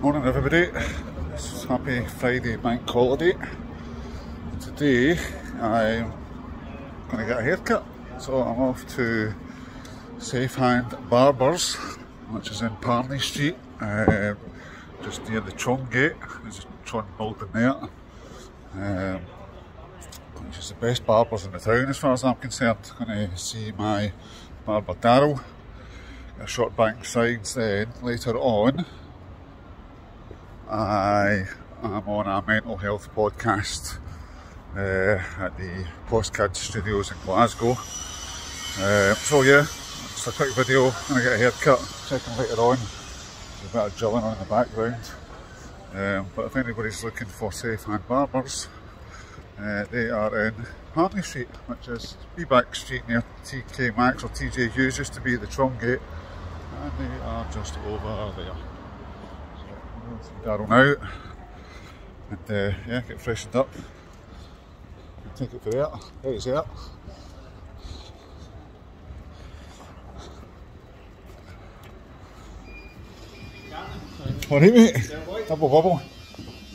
Morning everybody, it's happy Friday bank holiday. Today I'm going to get a haircut, so I'm off to Safe Hand Barbers, which is in Parnie Street, um, just near the Trongate. There's a Tron building there, um, which is the best barbers in the town as far as I'm concerned. I'm Going to see my barber Daryl, a short bank sides then later on. I am on a mental health podcast uh, at the Postcard Studios in Glasgow. Uh, so yeah, it's a quick video, gonna get a haircut, check checking later on. There's a bit of drilling on in the background. Um, but if anybody's looking for safe hand barbers, uh, they are in Hartley Street, which is be back street near TK Maxx or TJ Hughes, used to be the Trongate, and they are just over there. Daryl now and uh, yeah, get freshened up. Take it for there. There he's there. Alright mate, double bubble.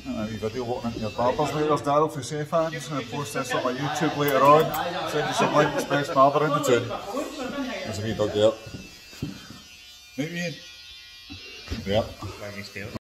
And a wee video walking into your barber's later, there's Daryl for Safe Hands, and I'll post this on my YouTube later on. Send you some links, best barber in the town. There's a wee dog there. Right Ian? Yeah.